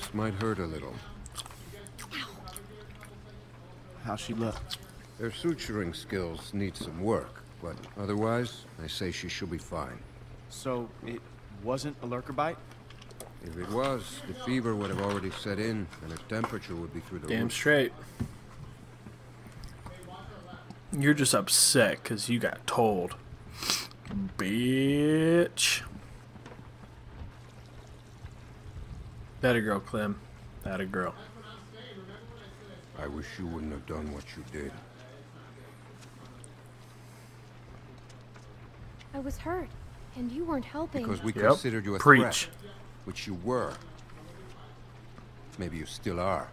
This might hurt a little. How's she look? Her suturing skills need some work, but otherwise, I say she should be fine. So, it wasn't a lurker bite? If it was, the fever would have already set in, and her temperature would be through the Damn roof. straight. You're just upset because you got told. Bitch. That a girl, Clem. That a girl. I wish you wouldn't have done what you did. I was hurt, and you weren't helping. Because we Yep. considered you a Preach. threat, which you were. Maybe you still are.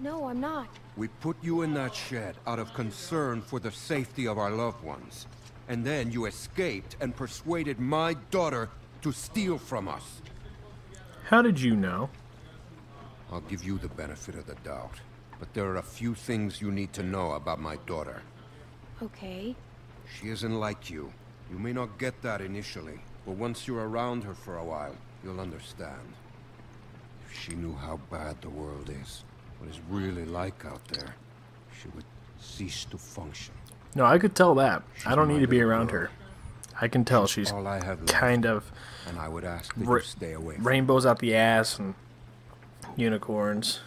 No, I'm not. We put you in that shed out of concern for the safety of our loved ones. And then you escaped and persuaded my daughter to steal from us. How did you know? I'll give you the benefit of the doubt. But there are a few things you need to know about my daughter. Okay. She isn't like you. You may not get that initially, but once you're around her for a while, you'll understand. If she knew how bad the world is, what it's really like out there, she would cease to function. No, I could tell that. I don't need to be around girl. her. I can tell she's All I have left, kind of and I would ask that ra- you stay away. rainbows out the ass and unicorns.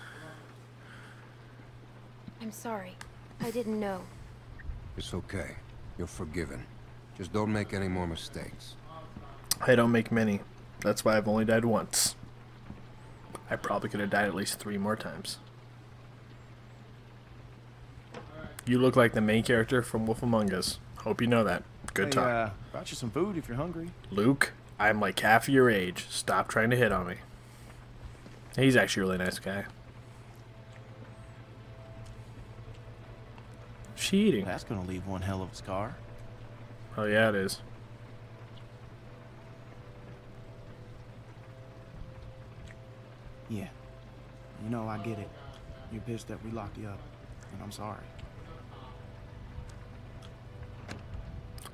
I'm sorry. I didn't know. It's okay. You're forgiven. Just don't make any more mistakes. I don't make many. That's why I've only died once. I probably could have died at least three more times. You look like the main character from Wolf Among Us. Hope you know that. Good Hey, talk. uh, brought you some food if you're hungry. Luke, I'm like half your age. Stop trying to hit on me. He's actually a really nice guy. She eating? That's gonna leave one hell of a scar. Oh yeah, it is. Yeah. You know, I get it. You're pissed that we locked you up, and I'm sorry.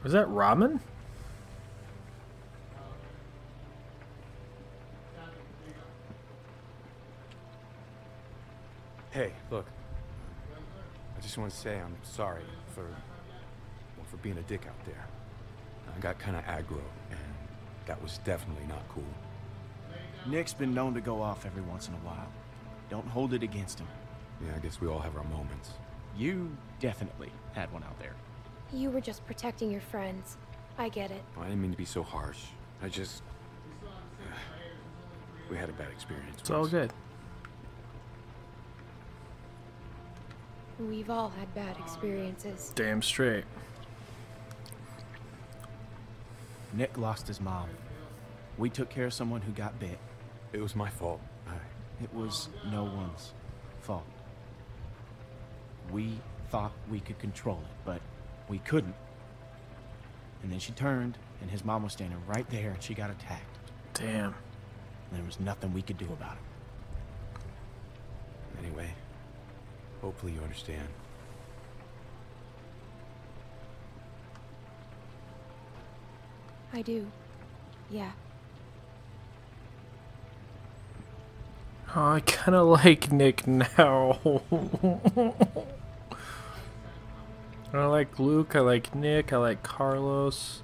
Was that ramen? Hey, look. I just want to say I'm sorry for well, for being a dick out there. I got kind of aggro, and that was definitely not cool. Nick's been known to go off every once in a while. Don't hold it against him. Yeah, I guess we all have our moments. You definitely had one out there. You were just protecting your friends. I get it. I didn't mean to be so harsh. I just uh, we had a bad experience. It's all good. We've all had bad experiences. Damn straight. Nick lost his mom. We took care of someone who got bit. It was my fault. I, It was no one's fault. We thought we could control it, but we couldn't. And then she turned, and his mom was standing right there, and she got attacked. Damn. And there was nothing we could do about it. anyway, hopefully you understand. I do. Yeah. Oh, I kind of like Nick now. I like Luke. I like Nick. I like Carlos.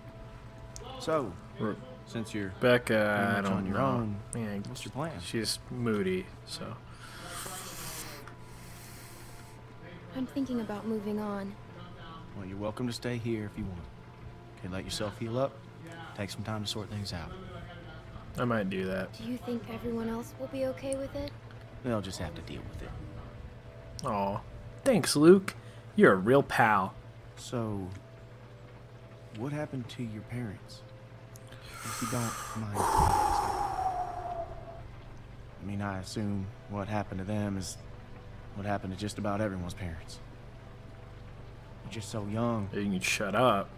So, Re- since you're Becca, I don't on your know. own, Yeah, what's your plan? she's moody, so. I'm thinking about moving on. well, you're welcome to stay here if you want. Okay, let yourself heal up. Take some time to sort things out. I might do that. Do you think everyone else will be okay with it? They'll just have to deal with it. Aw. Thanks, Luke. You're a real pal. So, what happened to your parents? If you don't mind. I mean, I assume what happened to them is what happened to just about everyone's parents. You're just so young. You can shut up.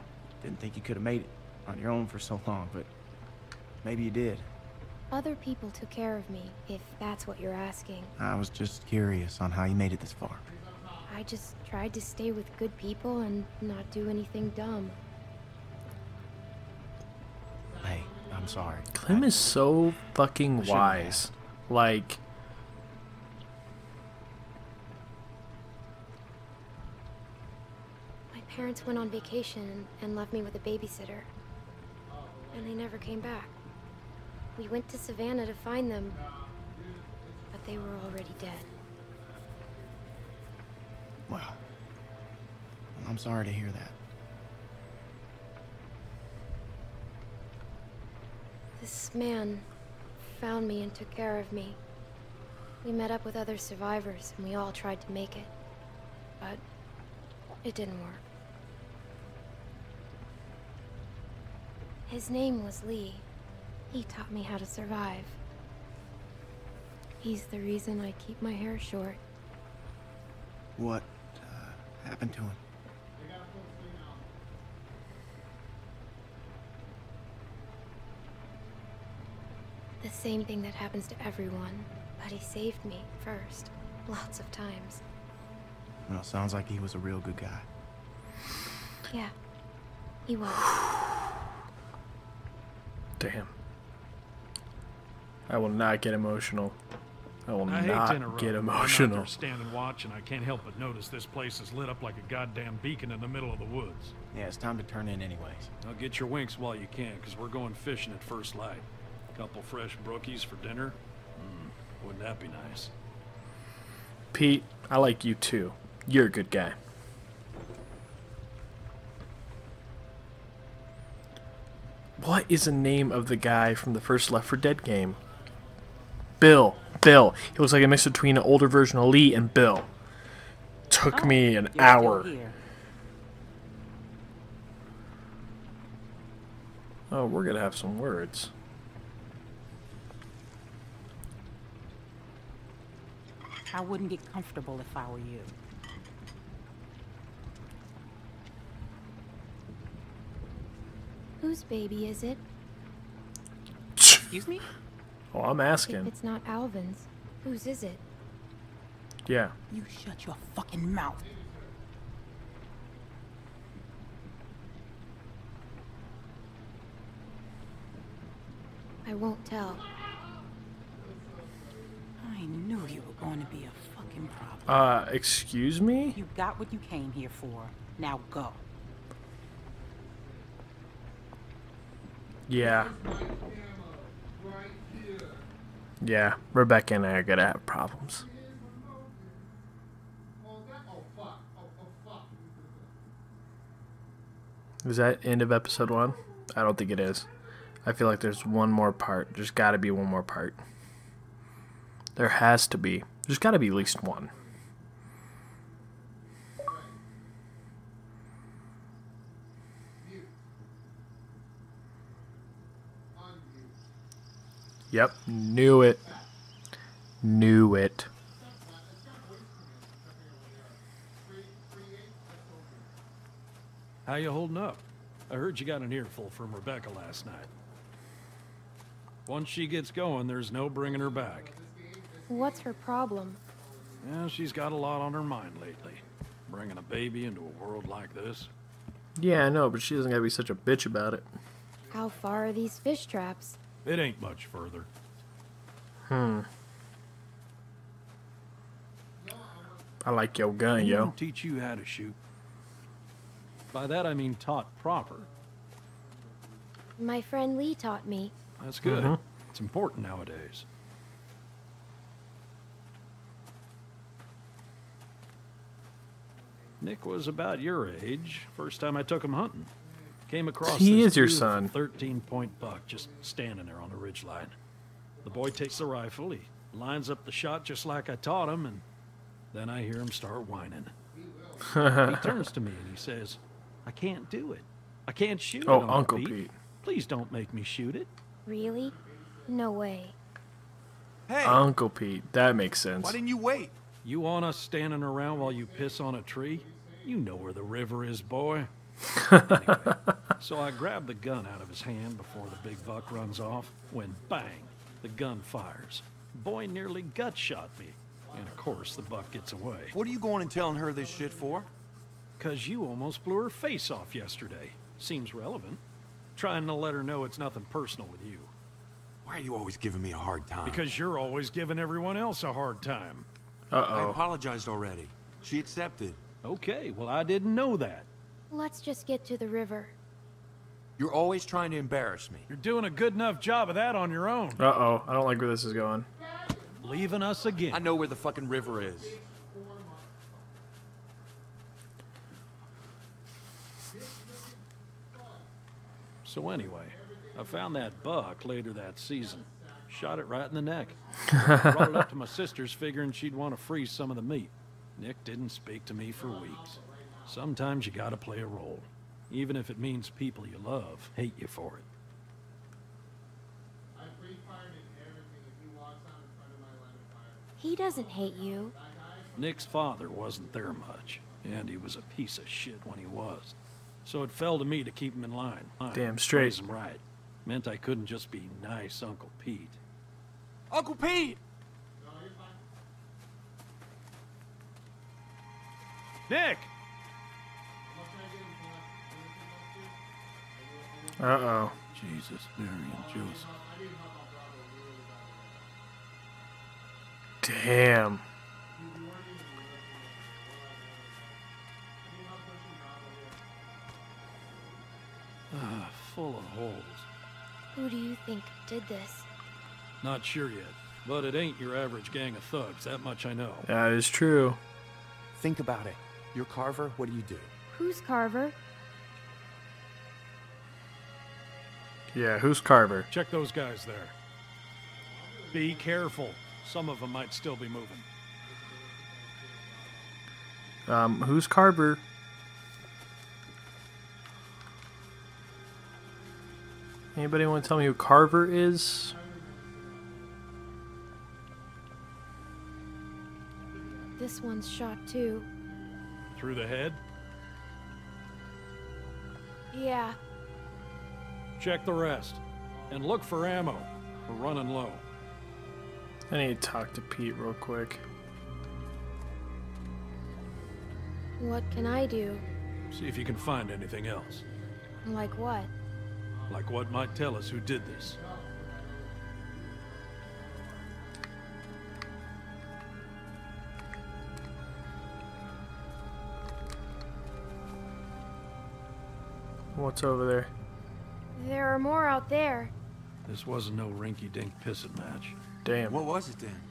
Didn't think you could have made it on your own for so long, but maybe you did. Other people took care of me, if that's what you're asking. I was just curious on how you made it this far. I just tried to stay with good people and not do anything dumb. Hey, I'm sorry. Clem is so fucking wise. Like, My parents went on vacation and, and left me with a babysitter. And they never came back. We went to Savannah to find them, but they were already dead. Well, I'm sorry to hear that. This man found me and took care of me. We met up with other survivors and we all tried to make it. But it didn't work. His name was Lee. He taught me how to survive. He's the reason I keep my hair short. What happened to him? The same thing that happens to everyone. But he saved me first. Lots of times. Well, sounds like he was a real good guy. Yeah. He was. damn. I will not get emotional. I will I hate to not interrupt. get but I'm out emotional. there standing watch, and I can't help but notice this place is lit up like a goddamn beacon in the middle of the woods. Yeah, it's time to turn in anyways. Now get your winks while you can, because we're going fishing at first light. A Couple fresh brookies for dinner. Mm, wouldn't that be nice? Pete, I like you too. You're a good guy. What is the name of the guy from the first Left 4 Dead game? Bill. Bill. He looks like a mix between an older version of Lee and Bill. Took oh, me an hour. Oh, we're gonna have some words. I wouldn't get comfortable if I were you. Whose baby is it? Excuse me? Oh, I'm If asking. it's not Alvin's, whose is it? Yeah. You shut your fucking mouth. I won't tell. I knew you were going to be a fucking problem. Uh, excuse me? You got what you came here for. Now go. Yeah. Yeah, Rebecca and I are gonna have problems. Is that end of episode one? I don't think it is. I feel like there's one more part. There's gotta be one more part. There has to be. There's gotta be at least one. Yep, knew it. Knew it. How you holding up? I heard you got an earful from Rebecca last night. Once she gets going, there's no bringing her back. What's her problem? Yeah, she's got a lot on her mind lately. Bringing a baby into a world like this. Yeah, I know, but she doesn't gotta be such a bitch about it. How far are these fish traps? It ain't much further. Hmm. I like your gun, yo. Anyone teach you how to shoot. By that I mean taught proper. My friend Lee taught me. That's good. Mhm. It's important nowadays. Nick was about your age. First time I took him hunting. Came across He is your son. 13 point buck just standing there on the ridge line. The boy takes the rifle, he lines up the shot just like I taught him, and then I hear him start whining. he turns to me and he says, I can't do it. I can't shoot Oh, it. on Uncle Pete. Pete. Please don't make me shoot it. Really? No way. Hey, Uncle Pete. That makes sense. why didn't you wait? You want us standing around while you piss on a tree? You know where the river is, boy. Anyway, so I grab the gun out of his hand before the big buck runs off, when bang, the gun fires. Boy nearly gut shot me. And of course, the buck gets away. What are you going and telling her this shit for? Because you almost blew her face off yesterday. Seems relevant. Trying to let her know it's nothing personal with you. Why are you always giving me a hard time? Because you're always giving everyone else a hard time. Uh-oh. I apologized already. She accepted. Okay, well, I didn't know that. Let's just get to the river. You're always trying to embarrass me. You're doing a good enough job of that on your own. Uh oh. I don't like where this is going. Leaving us again. I know where the fucking river is. So anyway, I found that buck later that season. Shot it right in the neck. Brought it up to my sister's figuring she'd want to freeze some of the meat. Nick didn't speak to me for weeks. Sometimes you gotta play a role. Even if it means people you love hate you for it. He doesn't hate you. Nick's father wasn't there much, and he was a piece of shit when he was. So it fell to me to keep him in line. Damn straight. Raise him right. Meant I couldn't just be nice Uncle Pete. Uncle Pete! Nick! Uh oh. Jesus, Mary, and Joseph. Damn. Ah, full of holes. Who do you think did this? Not sure yet, but it ain't your average gang of thugs, that much I know. That is true. Think about it. You're Carver, what do you do? Who's Carver? Yeah, who's Carver? Check those guys there. Be careful. Some of them might still be moving. Um, who's Carver? Anybody want to tell me who Carver is? This one's shot too. Through the head? Yeah, Check the rest. And look for ammo. We're running low. I need to talk to Pete real quick. what can I do? See if you can find anything else. Like what? Like what might tell us who did this. What's over there? There are more out there. This wasn't no rinky-dink pissing match. Damn. What was it then?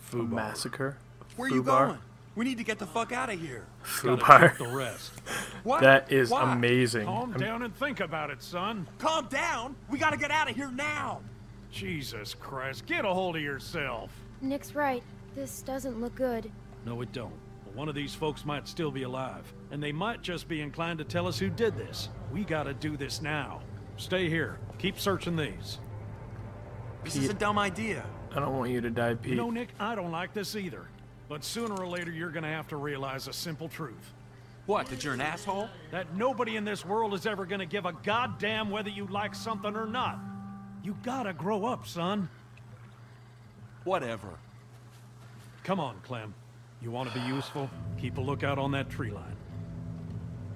Foo massacre. Where you going? We need to get the fuck out of here. Foo Gotta bar. the rest. What? That is Why? amazing. Calm I'm- down and think about it, son. Calm down. We gotta get out of here now. Jesus Christ, get a hold of yourself. Nick's right. This doesn't look good. No, it don't. But one of these folks might still be alive, and they might just be inclined to tell us who did this. We gotta do this now. Stay here. Keep searching these. This is a dumb idea. I don't want you to die, You Pete. know, Nick, I don't like this either. But sooner or later, you're gonna have to realize a simple truth. What, that you're an asshole? That nobody in this world is ever gonna give a goddamn whether you like something or not. You gotta grow up, son. Whatever. Come on, Clem. You want to be useful? Keep a lookout on that tree line.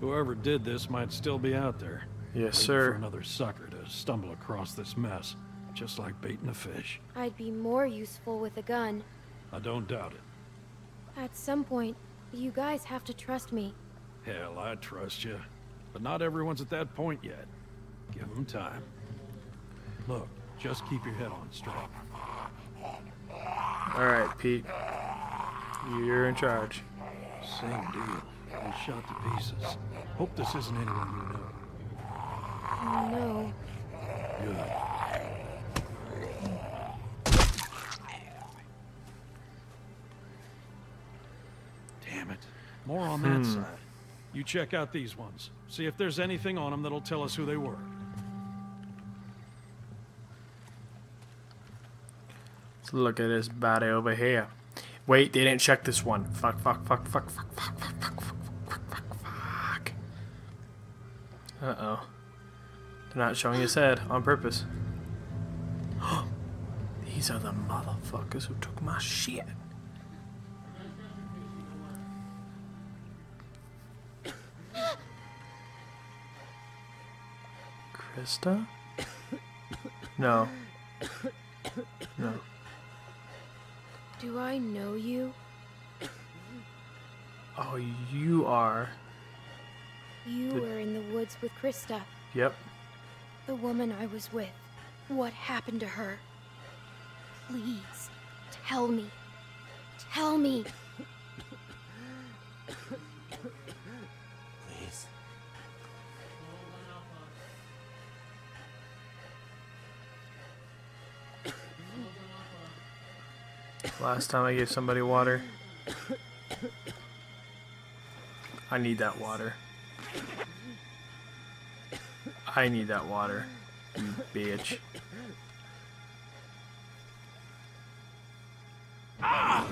Whoever did this might still be out there. Yes, waiting sir. For another sucker to stumble across this mess, just like baiting a fish. I'd be more useful with a gun. I don't doubt it. At some point, you guys have to trust me. Hell, I trust you. But not everyone's at that point yet. Give them time. Look, just keep your head on straight. All right, Pete. You're in charge. Same deal. Been shot to pieces. Hope this isn't anyone you know. No. Good. Damn it. More on that hmm. side. You check out these ones. See if there's anything on them that'll tell us who they were. Let's look at this body over here. Wait, they didn't check this one. Fuck, fuck, fuck, fuck, fuck, fuck, fuck, fuck, fuck, fuck, fuck. Uh-oh. They're not showing his head on purpose. These are the motherfuckers who took my shit. Christa? No. No. Do I know you? Oh, you are. You The- were in the woods with Christa, Yep. the woman I was with. What happened to her? Please, tell me. Tell me. Last time I gave somebody water. I need that water. I need that water. You bitch. Ah!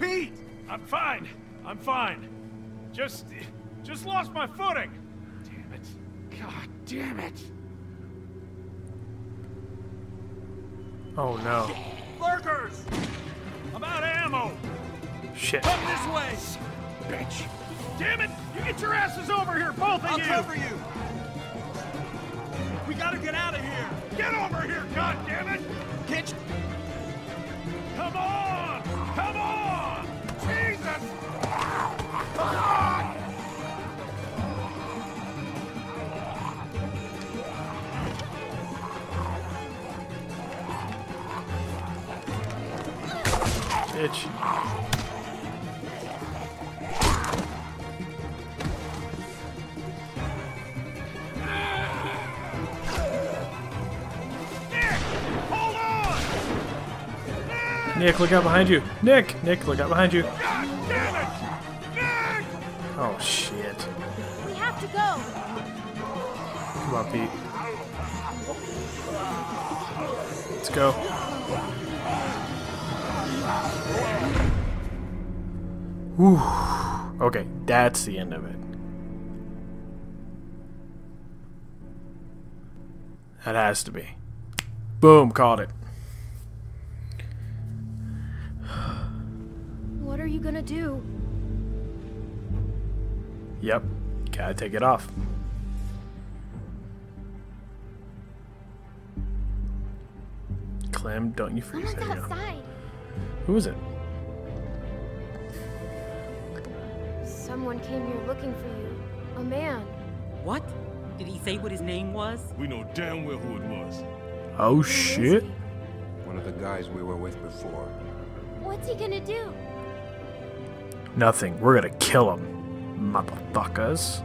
Pete! I'm fine. I'm fine. Just, just lost my footing. Damn it. God damn it. Oh no. Lurkers! I'm out of ammo. Shit. Come this way. Bitch. Damn it! You get your asses over here, both of I'll you! cover you. We gotta get out of here. Get over here, God damn it! Can't? Come on! Bitch. Nick! Nick, look out behind you. Nick! Nick, look out behind you. God damn it! Nick! Oh shit. We have to go. Come on, Pete. Let's go. Whew. Okay, that's the end of it. That has to be. Boom, caught it. What are you gonna do? Yep, gotta take it off. Clem, don't you freeze Someone's outside. Who is it? Someone came here looking for you. A man. What? Did he say what his name was? We know damn well who it was. Oh Who is shit. One of the guys we were with before. What's he gonna do? Nothing. We're gonna kill him, motherfuckers.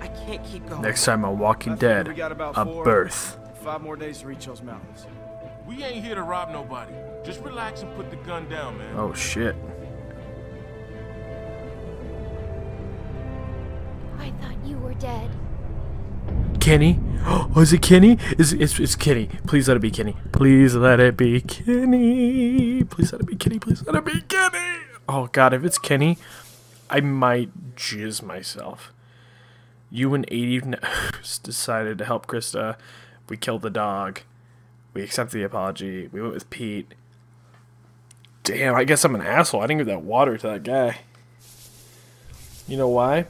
I can't keep going. Next time on Walking I Dead, we got about a four- birth. Five more days to reach those mountains. We ain't here to rob nobody. Just relax and put the gun down, man. Oh shit. I thought you were dead. Kenny? Oh, is it Kenny? Is it's, it's Kenny? Please let it be Kenny. Please let it be Kenny. Please let it be Kenny. Please let it be Kenny. Oh god, if it's Kenny, I might jizz myself. You and 80 decided to help Christa. We killed the dog. We accepted the apology. We went with Pete. Damn, I guess I'm an asshole. I didn't give that water to that guy. You know why?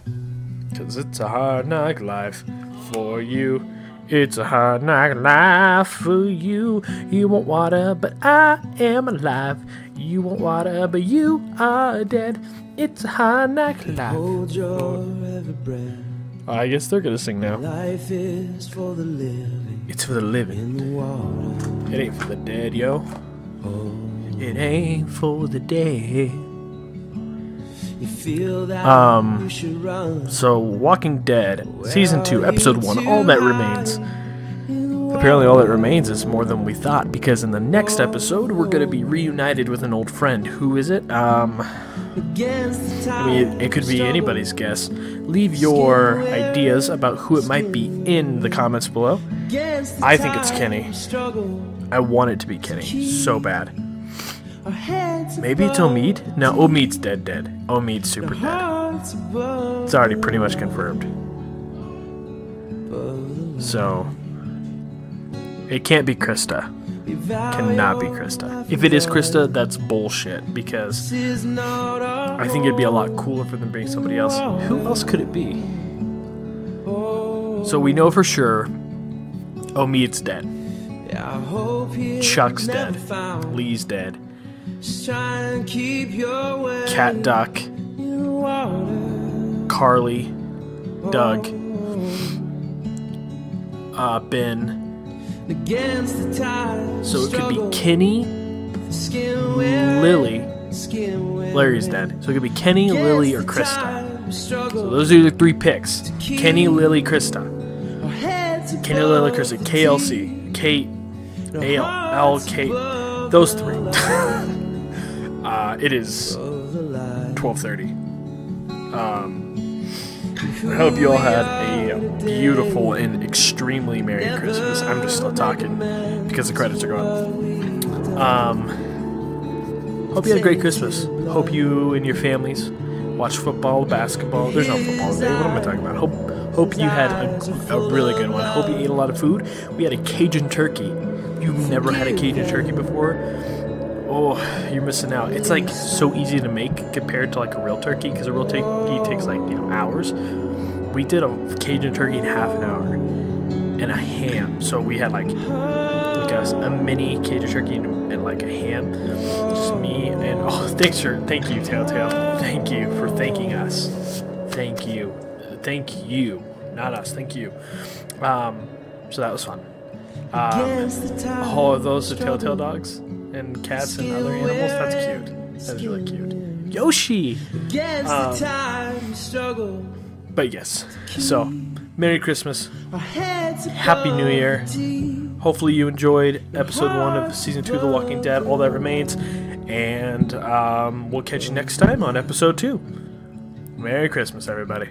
Cause it's a hard knock life for you. It's a hard knock life for you. You want water, but I am alive. You want water, but you are dead. It's a hard knock life. Hold your every breath. I guess they're gonna sing now. Life is for the living It's for the living. in the. It ain't for the dead, yo. Oh, It ain't for the dead. you feel that Um, you should run. So, Walking Dead, Season 2, Episode 1, All That Remains. Apparently, all that remains is more than we thought, because in the next episode, we're gonna be reunited with an old friend. Who is it? Um. I mean, it could be anybody's guess. Leave your ideas about who it might be in the comments below. I think it's Kenny. I want it to be Kenny so bad. Maybe it's Omid? No, Omid's dead, dead. Omid's super dead. It's already pretty much confirmed. So, it can't be Christa. Cannot be Christa. If it is Christa, that's bullshit because I think it'd be a lot cooler for them being somebody else. Who else could it be? So we know for sure Omid's dead. Chuck's dead. Lee's dead. Cat Duck. Carly, Doug, uh, Ben. Against the tide. So it could be Kenny, Lily. Larry's dead. So it could be Kenny, Lily, or Christa. So those are your three picks: Kenny, Lily, Christa. Kenny, Lily, Christa. KLC, Kate, A L, L, K. Those three. uh, it is of the light. 12:30. Um, I hope you all had a beautiful and extremely merry Christmas. I'm just still talking because the credits are going. Um, hope you had a great Christmas. Hope you and your families watch football, basketball. There's no football today. What am I talking about? Hope hope you had a, a really good one. Hope you ate a lot of food. We had a Cajun turkey. You've never had a Cajun turkey before? Oh, you're missing out. It's like so easy to make compared to like a real turkey because a real turkey takes like you know hours. We did a Cajun turkey in half an hour and a ham. So we had like like a, a mini Cajun turkey and, and like a ham. Just me and oh, thanks for thank you Telltale. Thank you for thanking us. Thank you, thank you, not us. Thank you. Um, so that was fun. Um, of those are Telltale dogs and cats and other animals. That's cute. That is really cute. Yoshi. Against Um, the tide. Struggle. But yes. So, Merry Christmas. Happy New Year. Hopefully you enjoyed episode one of season two of The Walking Dead. All that remains, and um, we'll catch you next time on episode two. Merry Christmas, everybody.